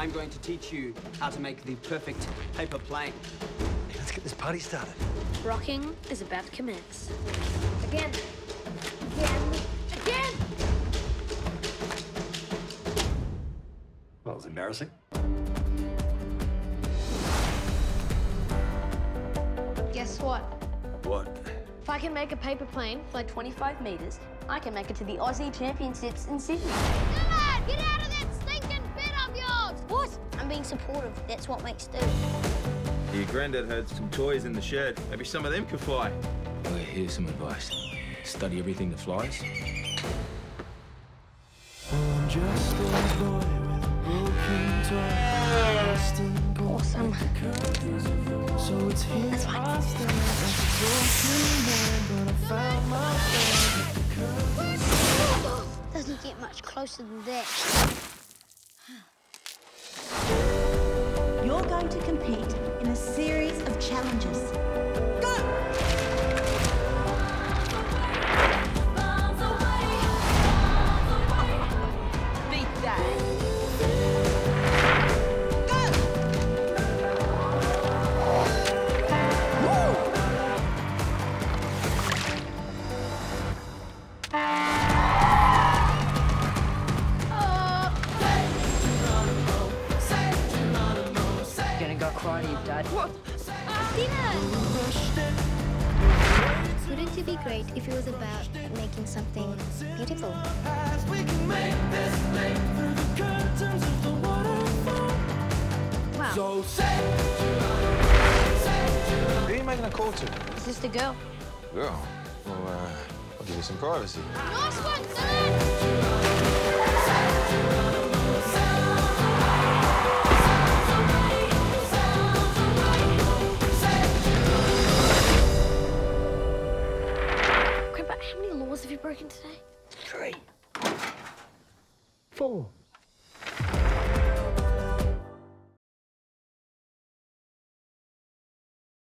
I'm going to teach you how to make the perfect paper plane. Let's get this party started. Rocking is about to commence. Again. Again. Again! Well, it's embarrassing. Guess what? What? If I can make a paper plane Fly 25 meters, I can make it to the Aussie Championships in Sydney. Dad, get out of that being supportive. That's what makes do. Your granddad had some toys in the shed. Maybe some of them could fly. Well, here's some advice. Study everything that flies. Awesome. That's fine. Doesn't get much closer than that. Going to compete in a series of challenges. Gonna go karate, Dad. Wouldn't it be great if it was about making something beautiful? Wow. Who are you making a call to? Is this the girl? Girl. Well, uh, I'll give you some privacy. Nice one, Dylan! Laws have you broken today? Three. Four.